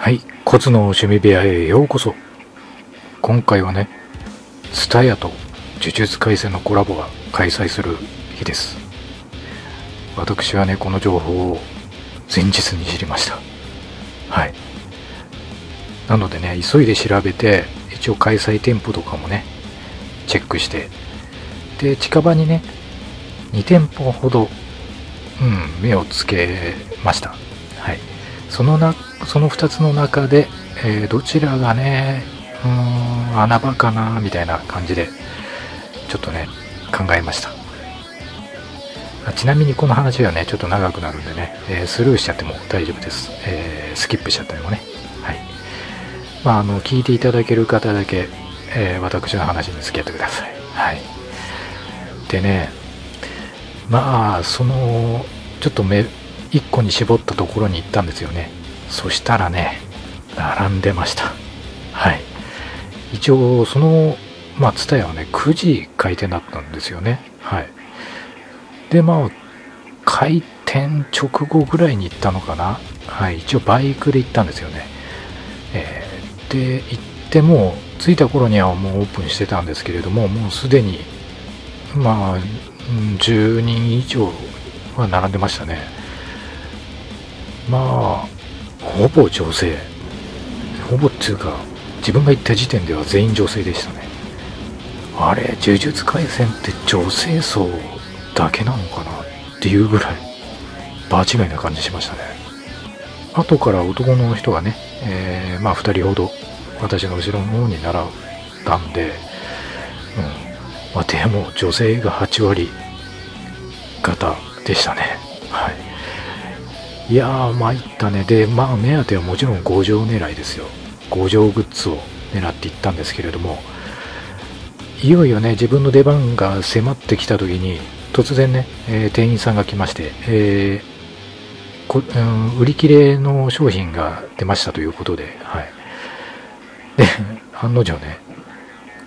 はい、コツの趣味部屋へようこそ。今回はね、ツタヤと呪術廻戦のコラボが開催する日です。私はね、この情報を前日に知りました。はい。なのでね、急いで調べて、一応開催店舗とかもね、チェックして、で、近場にね、2店舗ほど、うん、目をつけました。そのなその2つの中で、えー、どちらがねうーん穴場かなみたいな感じでちょっとね考えました。ちなみにこの話はねちょっと長くなるんでね、えー、スルーしちゃっても大丈夫です、えー、スキップしちゃってもね。はい。まああの聞いていただける方だけ、え私の話に付き合ってください。はい。でねまあそのちょっと1個に絞ったところに行ったんですよね。そしたらね並んでました。はい。一応そのまあ蔦屋はね9時開店だったんですよね。はい。でまあ開店直後ぐらいに行ったのかな。はい。一応バイクで行ったんですよね。えー、で行っても着いた頃にはもうオープンしてたんですけれどももうすでにまあ10人以上は並んでましたね。まあ、ほぼ女性。ほぼっていうか、自分が行った時点では全員女性でしたね。あれ、呪術廻戦って女性層だけなのかなっていうぐらい、場違いな感じしましたね。後から男の人がね、えーまあ2人ほど私の後ろの方に並んだんで、うん。まあでも女性が8割方でしたね。はい。いやー、参ったね。で、まあ目当てはもちろん五条狙いですよ。五条グッズを狙っていったんですけれども、いよいよね、自分の出番が迫ってきた時に、突然ね、えー店員さんが来まして、えーこうん売り切れの商品が出ましたということで、はい。で、案の定ね、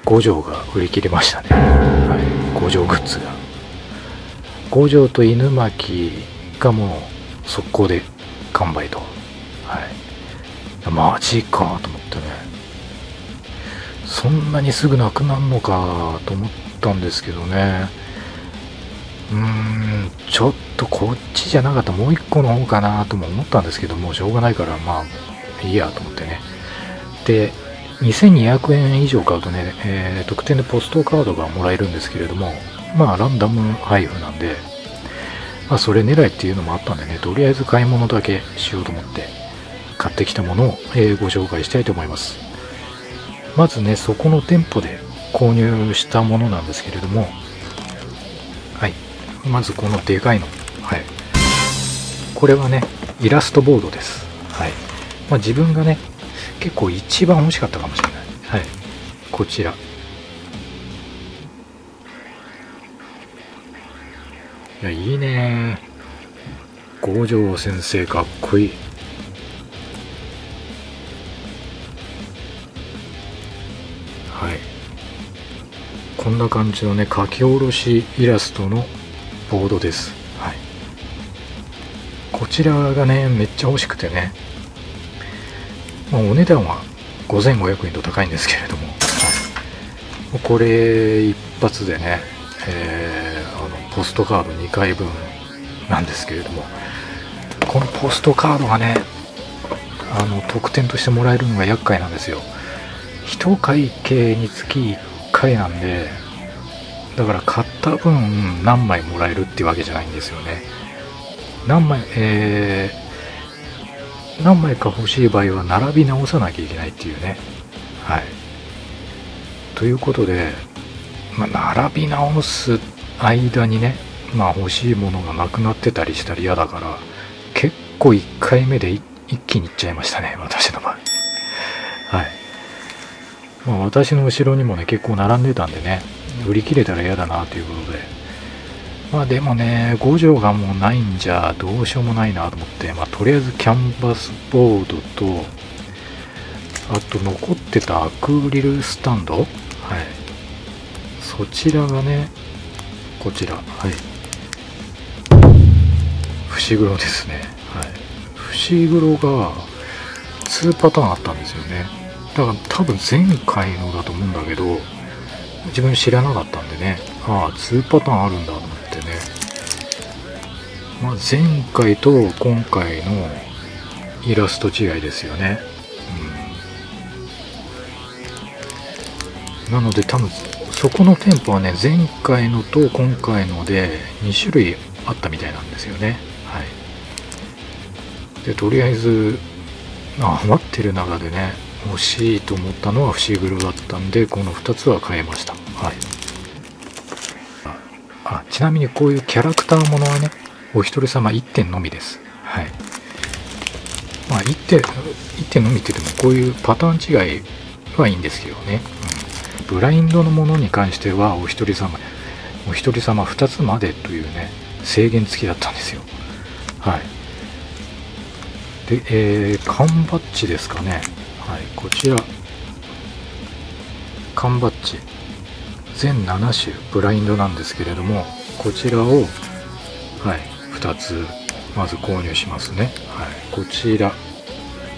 五条が売り切れましたね。はい。五条グッズが。五条と犬巻がもう速攻で完売と。はい。マジかと思ってね。そんなにすぐなくなるのかと思ったんですけどね。うーん、ちょっとこっちじゃなかったもう一個の方かなとも思ったんですけども、しょうがないからまあいいやと思ってね。で、2200円以上買うとね、えー特典でポストカードがもらえるんですけれども、まあランダム配布なんで、まあそれ狙いっていうのもあったんでね、とりあえず買い物だけしようと思って買ってきたものを、えご紹介したいと思います。まずね、そこの店舗で購入したものなんですけれども、はい。まずこのでかいの。はい。これはね、イラストボードです。はい。まあ自分がね、結構一番欲しかったかもしれない。はい。こちら。いや、いいね五条先生かっこいい。はい。こんな感じのね、書き下ろしイラストのボードです。はい。こちらがね、めっちゃ欲しくてね。まあ、お値段は5500円と高いんですけれども、はい、これ一発でね、えーポストカード2回分なんですけれども、このポストカードがね、あの特典としてもらえるのが厄介なんですよ。一会計につき1回なんで、だから買った分何枚もらえるっていうわけじゃないんですよね。何枚、えー何枚か欲しい場合は並び直さなきゃいけないっていうね。はい。ということで、まあ、並び直すって間にね、まあ欲しいものがなくなってたりしたら嫌だから、結構1回目で一気にいっちゃいましたね、私の場合。はい。まあ私の後ろにもね、結構並んでたんでね、売り切れたら嫌だなということで、まあでもね、5畳がもうないんじゃどうしようもないなと思って、まあとりあえずキャンバスボードと、あと残ってたアクリルスタンド？はい。そちらがね、こちら、はい。伏黒ですね。はい。伏黒が、2パターンあったんですよねだから多分前回のだと思うんだけど自分知らなかったんでねああ2パターンあるんだと思ってね、まあ、前回と今回のイラスト違いですよね、うん、なので多分そこの店舗はね前回のと今回ので2種類あったみたいなんですよね。はい。でとりあえず余ってる中でね欲しいと思ったのは伏黒だったんでこの2つは買いました。はい。あちなみにこういうキャラクターものはねお一人様1点のみです。はい。まあ1点1点のみって言ってもこういうパターン違いはいいんですけどね、うん、ブラインドのものに関してはお一人様お一人様2つまでというね制限付きだったんですよ。はい。で、えー、缶バッジですかね。はいこちら。缶バッジ。全7種ブラインドなんですけれどもこちらをはい2つまず購入しますね。はいこちら。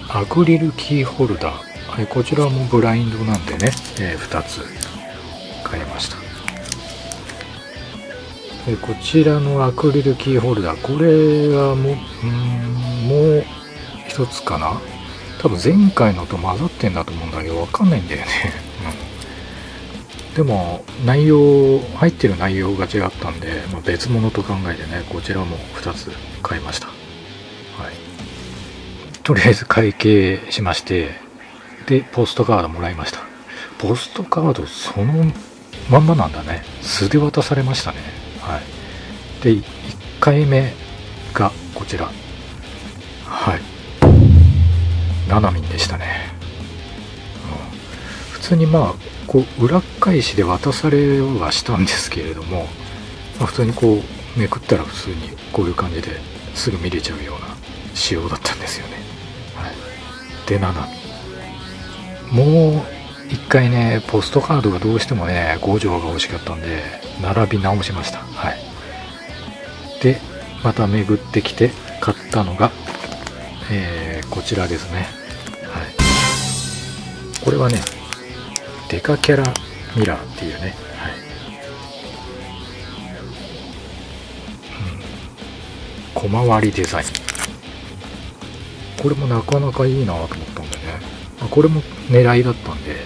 アクリルキーホルダー。はいこちらもブラインドなんでね、えー、2つ買いました。でこちらのアクリルキーホルダーこれはもうんもう一つかな？多分前回のと混ざってんだと思うんだけど分かんないんだよね、うん、でも内容入ってる内容が違ったんで、まあ、別物と考えてねこちらも2つ買いました。はい。とりあえず会計しましてでポストカードもらいました。ポストカードそのまんまなんだね。素で渡されましたね。はい。で1回目がこちら。はい。ななみんでしたね、うん、普通にまあこう裏返しで渡されはしたんですけれども、まあ、普通にこうめくったら普通にこういう感じですぐ見れちゃうような仕様だったんですよね、はい、でななみもう一回ねポストカードがどうしてもね5条が欲しかったんで並び直しました。はい。でまた巡ってきて買ったのがえー、こちらですね、はい、これはねデカキャラミラーっていうね、はい。うん、小回りデザイン。これもなかなかいいなと思ったんでね、まあ、これも狙いだったんで、はい、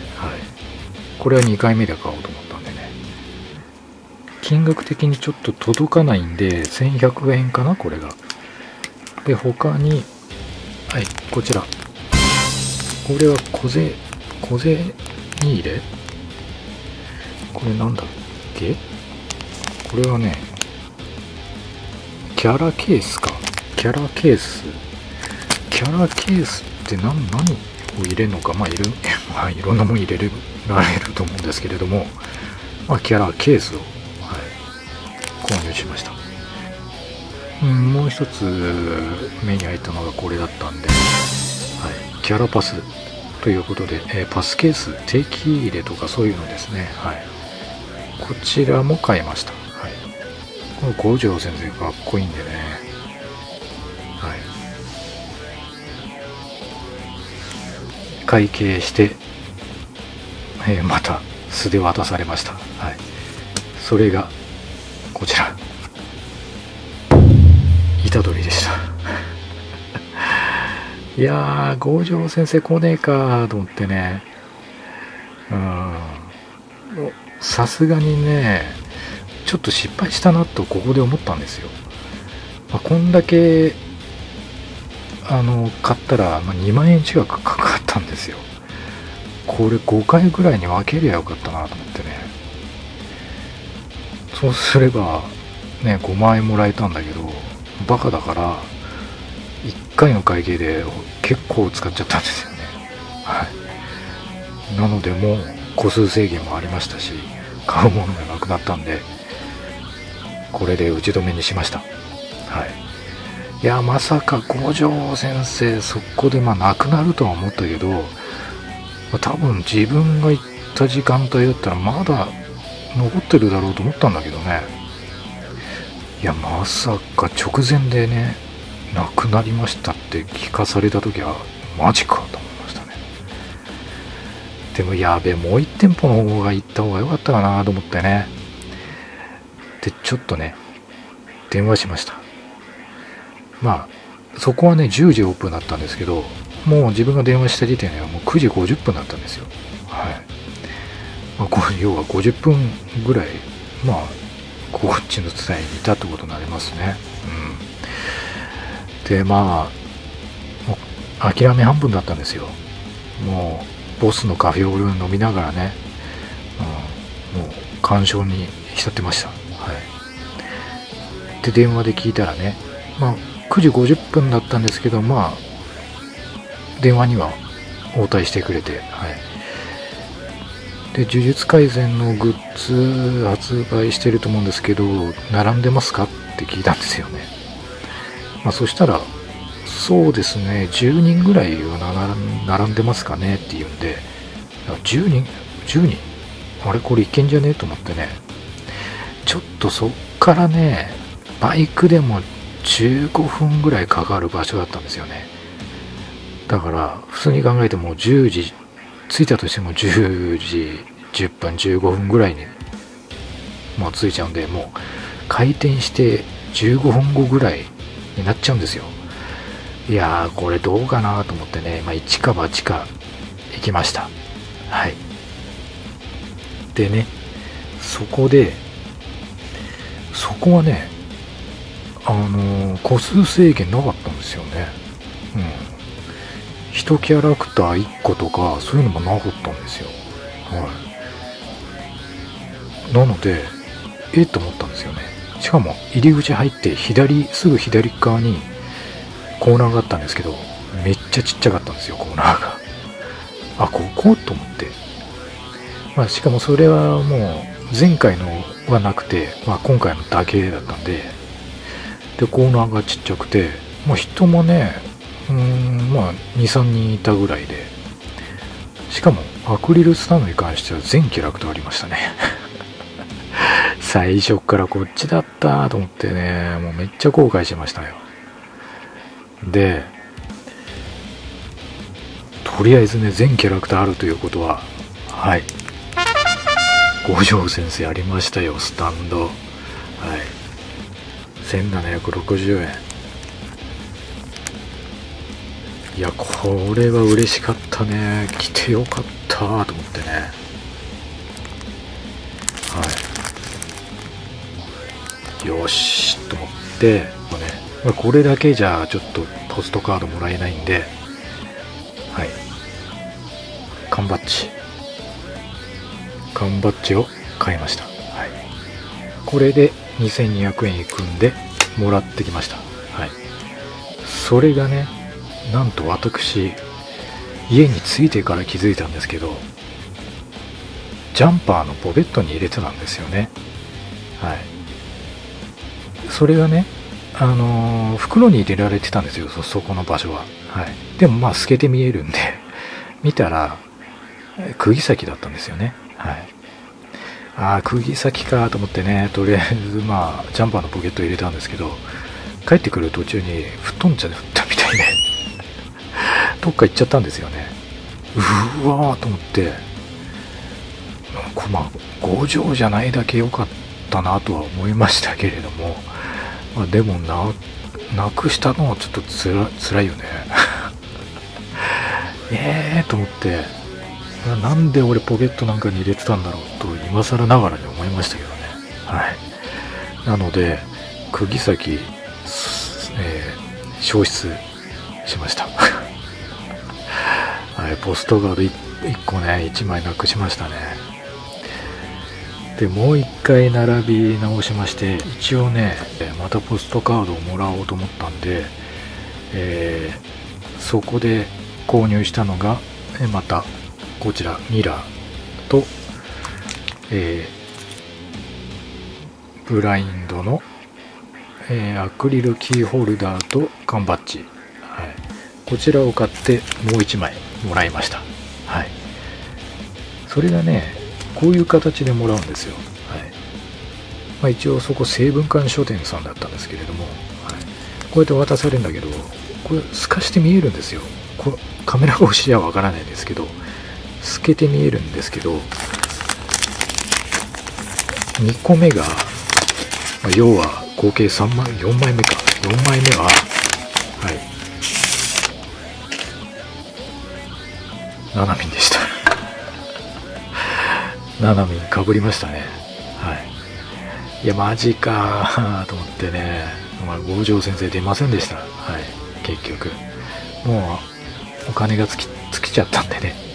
これは2回目で買おうと思ったんでね。金額的にちょっと届かないんで1100円かなこれが。で他にはいこちら。これは小銭小銭入れ。これなんだっけ？これはねキャラケースか。キャラケース。キャラケースって何何？を入れるのかまあいる、まあ、いろんなもん入れられると思うんですけれどもまあキャラケースを、はい、購入しました。うん、もう一つ目に入ったのがこれだったんで、はい、キャラパスということで、えー、パスケース定期入れとかそういうのですね、はい、こちらも買いました、はい、この五条先生かっこいいんでね、会計して、えー、また素で渡されました、はい、それがこちら。虎杖でした。いやー五条先生来ねえかと思ってね。うん。さすがにねちょっと失敗したなとここで思ったんですよ、まあ、こんだけあの買ったら、2万円近くかかったんですよ。これ5回ぐらいに分けりゃよかったなと思ってね。そうすればね5万円もらえたんだけどバカだから1回の会計で結構使っちゃったんですよね。はい。なのでもう個数制限もありましたし買うものがなくなったんでこれで打ち止めにしました。はい。いやまさか五条先生そこでまあなくなるとは思ったけど、まあ、多分自分が行った時間帯だったらまだ残ってるだろうと思ったんだけどね。いやまさか直前でね亡くなりましたって聞かされた時はマジかと思いましたね。でもやべえもう1店舗の方が行った方が良かったかなと思ってね。でちょっとね電話しました。まあそこはね10時オープンだったんですけどもう自分が電話した時点ではもう9時50分だったんですよ。はい、まあ、要は50分ぐらいまあこっちの伝えにいたってことになりますね。うん。でまあもう諦め半分だったんですよ。もうボスのカフェオレを飲みながらね、うん、もう感傷に浸ってました。はい。で電話で聞いたらねまあ9時50分だったんですけどまあ電話には応対してくれて、はい。で、呪術廻戦のグッズ発売してると思うんですけど、並んでますかって聞いたんですよね。まあ、そしたら、そうですね、10人ぐらいは並んでますかねって言うんで、10人 ?10 人？あれ？これいけんじゃね？えと思ってね、ちょっとそっからね、バイクでも15分ぐらいかかる場所だったんですよね。だから普通に考えても10時着いたとしても10時10分15分ぐらいにもう着いちゃうんでもう開店して15分後ぐらいになっちゃうんですよ。いやーこれどうかなと思ってね、まあ、一か八か行きました。はい。でねそこでそこはねあの、個数制限なかったんですよね。うん。1キャラクター1個とかそういうのもなかったんですよ。はい。なのでえっと思ったんですよね。しかも入り口入って左すぐ左側にコーナーがあったんですけどめっちゃちっちゃかったんですよコーナーが。あここ？と思って。まあしかもそれはもう前回のはなくて、まあ、今回のだけだったんででコーナーがちっちゃくてもう人もねうんまあ23人いたぐらいでしかもアクリルスタンドに関しては全キャラクターありましたね。最初からこっちだったと思ってねもうめっちゃ後悔しましたよ。でとりあえずね全キャラクターあるということははい。五条先生ありましたよスタンド。はい。1760円。いやこれは嬉しかったね。来てよかったと思ってね。はい。よしと思ってねこれだけじゃちょっとポストカードもらえないんではい。缶バッジ。缶バッジを買いました、はい、これで2200円いくんでもらってきました。はい。それがねなんと私家に着いてから気づいたんですけどジャンパーのポケットに入れてたんですよね。はい。それがねあのー、袋に入れられてたんですよそそこの場所は。はい。でもまあ透けて見えるんで見たら釘先だったんですよね。はい。ああ釘先かと思ってねとりあえずまあジャンパーのポケット入れたんですけど帰ってくる途中に吹っ飛んじゃったみたいで どっか行っちゃったんですよね。うわーと思って。まあ5畳じゃないだけ良かったなとは思いましたけれども、まあ、でもななくしたのはちょっとつら辛いよね。ええと思って。なんで俺ポケットなんかに入れてたんだろうと今更ながらに思いましたけどね。はい。なので釘先、えー、消失しました。はい、ポストカード 1, 1個ね1枚なくしましたね。でもう1回並び直しまして一応ねまたポストカードをもらおうと思ったんで、えー、そこで購入したのがまたこちらミラーと、えー、ブラインドの、えー、アクリルキーホルダーと缶バッジ、はい、こちらを買ってもう1枚もらいました。はい。それがねこういう形でもらうんですよ。はい。まあ、一応そこ成文館書店さんだったんですけれども、はい、こうやって渡されるんだけどこれ透かして見えるんですよ。こカメラ越しじゃわからないんですけど透けて見えるんですけど2個目が、まあ、要は合計3枚4枚目か。4枚目ははい。ナナミンでした。ナナミンかぶりましたね。はい。いやマジかと思ってね、まあ、五条先生出ませんでした。はい。結局。もうお金が尽き尽きちゃったんでね。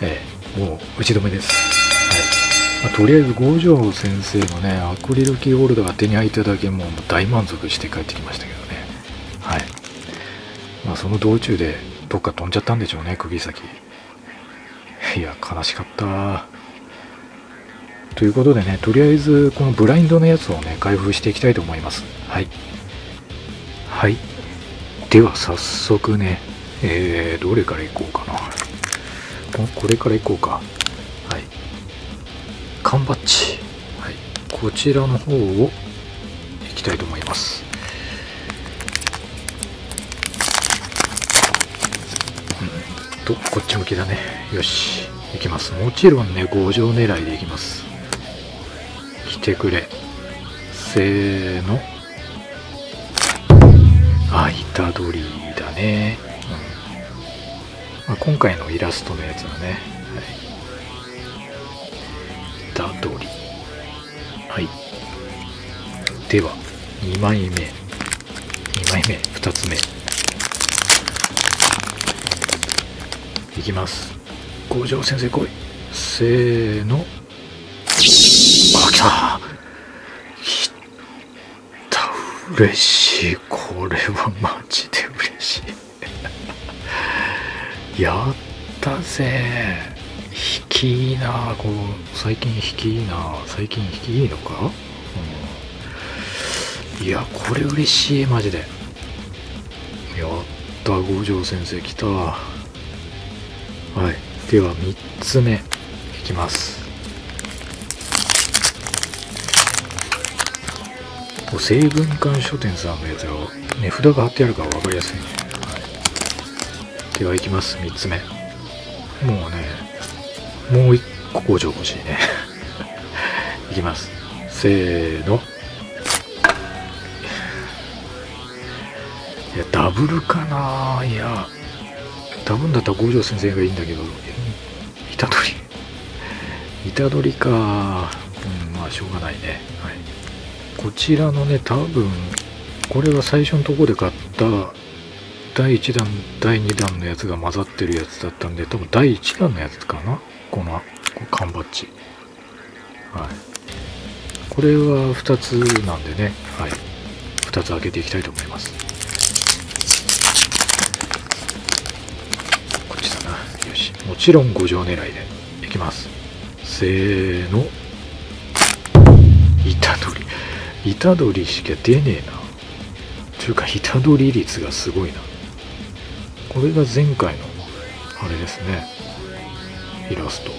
ええもう打ち止めです。はい、まあ、とりあえず五条先生のねアクリルキーホルダーが手に入っただけもう大満足して帰ってきましたけどね。はい。まあその道中でどっか飛んじゃったんでしょうね釘先いや悲しかった。ということでねとりあえずこのブラインドのやつをね開封していきたいと思います。はい。はい。では早速ねえー、どれからいこうかな。これからいこうか。はい。缶バッジ。はい。こちらの方をいきたいと思います。うんとこっち向きだね。よし。いきます。もちろんね5条狙いでいきます。来てくれ。せーの。あ板取りだね。まあ、今回のイラストのやつはね、はい、ダドリ。はい。では2枚目。2枚目2つ目。いきます。五条先生来い。せーの。あ来た。来た。嬉しい。これはマジで。やったぜ。引きいいなこう最近引きいいな。最近引きいいのか、うん、いやこれ嬉しいマジで。やった五条先生来た。はい。では3つ目いきます。成文館書店さんのやつが値札が貼ってあるから分かりやすいね。ではいきます3つ目もうねもう1個工場欲しいねいきますせーのいやダブルかないやダブルだったら五条先生がいいんだけど板取り板取りかうんまあしょうがないねはいこちらのね多分これは最初のとこで買った第1弾第2弾のやつが混ざってるやつだったんで多分第1弾のやつかな？この缶バッジ。はい。これは2つなんでね。はい。2つ開けていきたいと思います。こっちだな。よし。もちろん五条狙いで。いきます。せーの。板取り。板取りしか出ねえな。というか板取り率がすごいな。これが前回のあれですね。イラスト。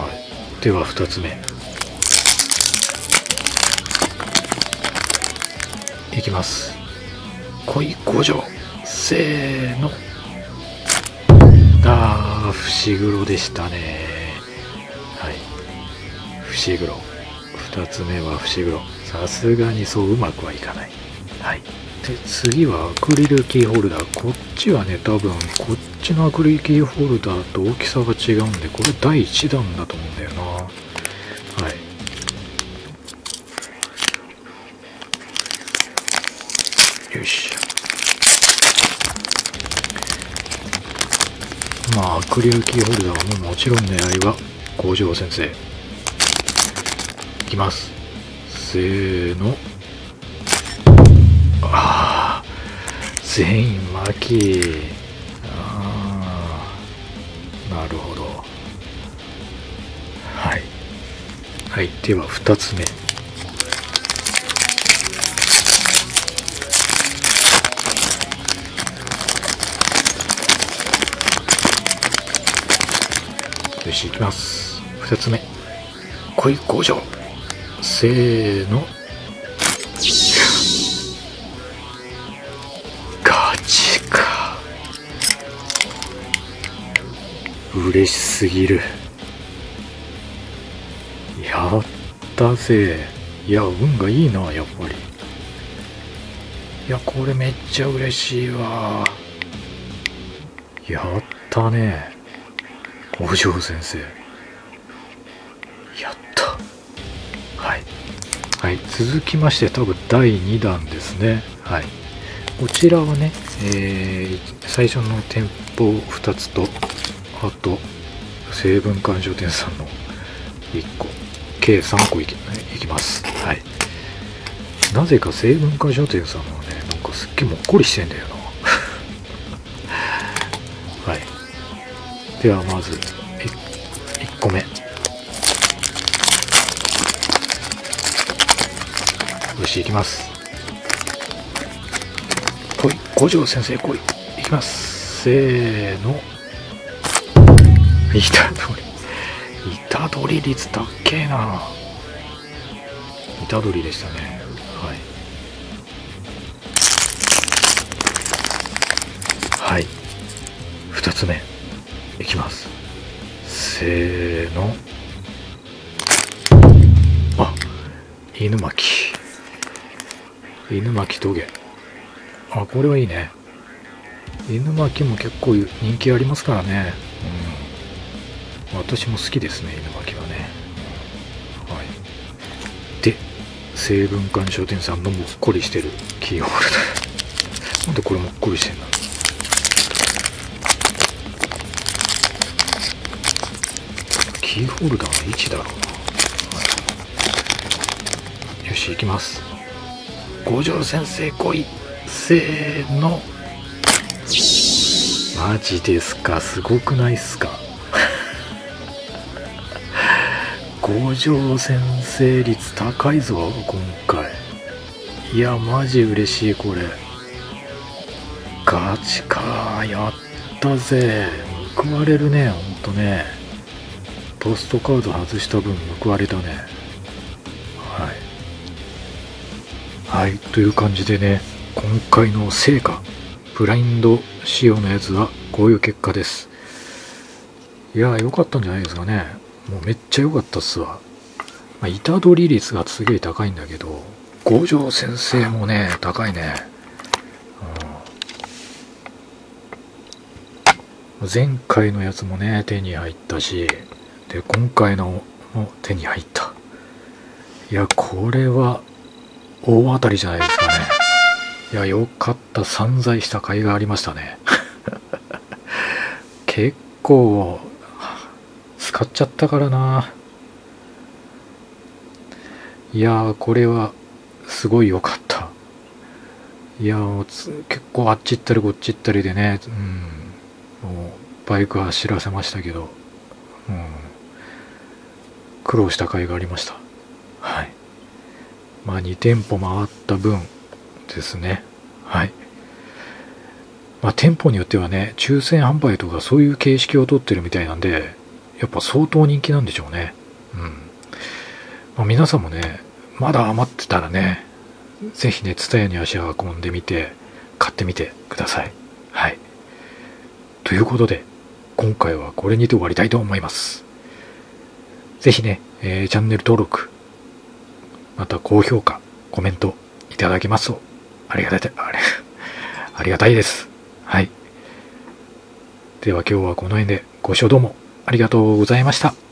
はい。では2つ目。いきます。恋五条。せーの。あー伏黒でしたね。はい。伏黒。2つ目は伏黒。さすがにそううまくはいかない。はい。で次はアクリルキーホルダーこっちはね多分こっちのアクリルキーホルダーと大きさが違うんでこれ第1弾だと思うんだよな。はい。よし。まあアクリルキーホルダーももちろん狙いは工場先生。いきます。せーの。全員巻き。あなるほど。はい。はい。では2つ目。よしいきます。2つ目。恋工場せーの。嬉しすぎる。やったぜ。いや運がいいなやっぱり。いやこれめっちゃ嬉しいわ。やったね。五条先生。やった。はい。はい。続きまして多分第2弾ですね。はい。こちらはね、えー、最初の店舗2つとあと成分館書店さんの1個計3個いきいきます。はい。なぜか成分館書店さんはねなんかすっげえもっこりしてんだよな。はい。ではまず 1, 1個目。よしいきます。来い。五条先生来い。いきます。せーの。板取り。板取り率たっけえな。板取りでしたね。はい。はい。2つ目。いきます。せーの。あ犬巻。犬巻トゲ。あこれはいいね。犬巻も結構人気ありますからね。うん。私も好きですね犬巻はね。はい。で成分館書店さんのもっこりしてるキーホルダー。なんでこれもっこりしてんだキーホルダーの位置だろうな、はい、よし行きます。五条先生来い。せーの。マジですか。すごくないっすか。五条先生率高いぞ今回。いやマジ嬉しいこれ。ガチか。やったぜ。報われるねほんとね。ポストカード外した分報われたね。はい。はいという感じでね今回の成果ブラインド仕様のやつはこういう結果です。いや良かったんじゃないですかね。もうめっちゃ良かったっすわ、まあ、板取り率がすげえ高いんだけど五条先生もね高いね、うん、前回のやつもね手に入ったしで今回のも手に入った。いやこれは大当たりじゃないですかね。いや、よかった。散財した甲斐がありましたね。結構、使っちゃったからな。いやこれは、すごい良かった。いや結構あっち行ったりこっち行ったりでね、うん、もう、バイク走らせましたけど、うん、苦労した甲斐がありました。はい。まあ、2店舗回った分、ですね。はい。まあ、店舗によってはね、抽選販売とかそういう形式をとってるみたいなんで、やっぱ相当人気なんでしょうね。うん。まあ、皆さんもね、まだ余ってたらね、ぜひね、ツタヤに足を運んでみて、買ってみてください。はい。ということで、今回はこれにて終わりたいと思います。ぜひね、えー、チャンネル登録、また高評価、コメントいただけますとありがたい、あれ、ありがたいです。はい。では今日はこの辺でご視聴どうもありがとうございました。